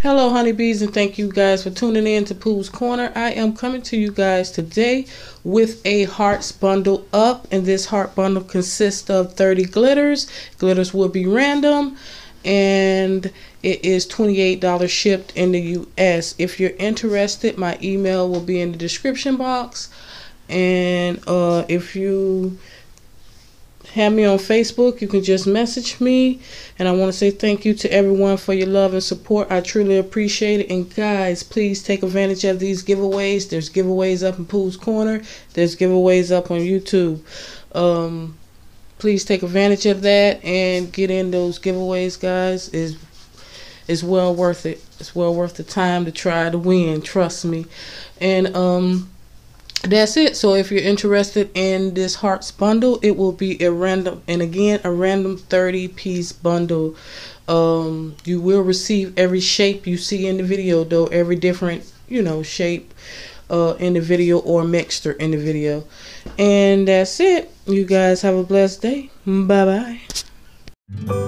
Hello, honeybees, and thank you guys for tuning in to Pooh's Corner. I am coming to you guys today with a hearts bundle up, and this heart bundle consists of 30 glitters. Glitters will be random, and it is $28 shipped in the US. If you're interested, my email will be in the description box. And uh, if you have me on Facebook. You can just message me. And I want to say thank you to everyone for your love and support. I truly appreciate it. And guys, please take advantage of these giveaways. There's giveaways up in Pooh's Corner. There's giveaways up on YouTube. Um, please take advantage of that and get in those giveaways, guys. Is is well worth it. It's well worth the time to try to win. Trust me. And um that's it. So if you're interested in this hearts bundle it will be a random and again a random 30 piece bundle. Um you will receive every shape you see in the video though every different you know shape uh in the video or mixture in the video. And that's it. You guys have a blessed day. Bye bye